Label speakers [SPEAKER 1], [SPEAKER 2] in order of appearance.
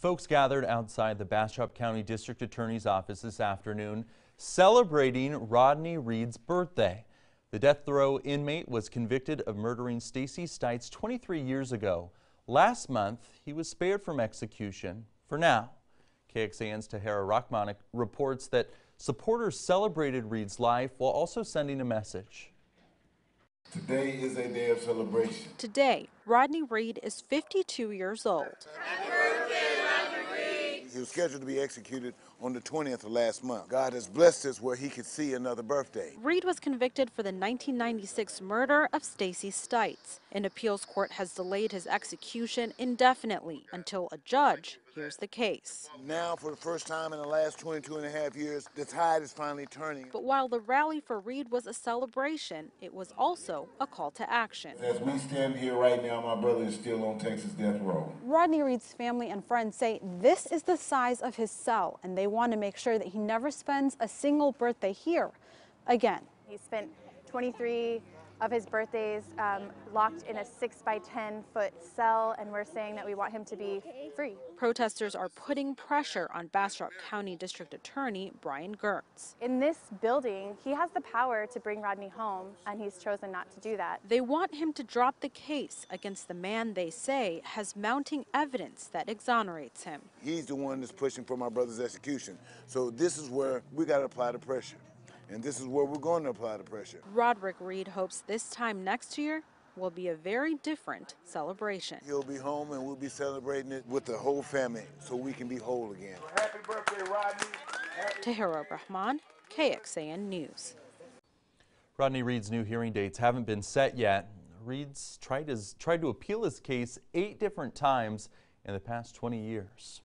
[SPEAKER 1] Folks gathered outside the Bastrop County District Attorney's office this afternoon celebrating Rodney Reed's birthday. The death row inmate was convicted of murdering Stacy Stites 23 years ago. Last month, he was spared from execution for now. KXAN's Tahera Rahman reports that supporters celebrated Reed's life while also sending a message.
[SPEAKER 2] Today is a day of celebration.
[SPEAKER 3] Today, Rodney Reed is 52 years old.
[SPEAKER 2] Was scheduled to be executed on the 20th of last month. God has blessed us where he could see another birthday.
[SPEAKER 3] Reed was convicted for the 1996 murder of Stacy Stites. An appeals court has delayed his execution indefinitely until a judge hears the case.
[SPEAKER 2] Now, for the first time in the last 22 and a half years, the tide is finally turning.
[SPEAKER 3] But while the rally for Reed was a celebration, it was also a call to action.
[SPEAKER 2] As we stand here right now, my brother is still on Texas death row.
[SPEAKER 3] Rodney Reed's family and friends say this is the size of his cell, and they want to make sure that he never spends a single birthday here again.
[SPEAKER 4] He spent 23 of his birthdays um, locked in a 6 by 10 foot cell, and we're saying that we want him to be free.
[SPEAKER 3] Protesters are putting pressure on Bastrop County District Attorney Bryan Goertz.
[SPEAKER 4] In this building, he has the power to bring Rodney home, and he's chosen not to do that.
[SPEAKER 3] They want him to drop the case against the man they say has mounting evidence that exonerates him.
[SPEAKER 2] He's the one that's pushing for my brother's execution. So this is where we got to apply the pressure. And this is where we're going to apply the pressure.
[SPEAKER 3] Roderick Reed hopes this time next year will be a very different celebration.
[SPEAKER 2] He'll be home and we'll be celebrating it with the whole family so we can be whole again. Happy birthday, Rodney.
[SPEAKER 3] Tahera Rahman, KXAN News.
[SPEAKER 1] Rodney Reed's new hearing dates haven't been set yet. Reed's tried, his, tried to appeal his case eight different times in the past 20 years.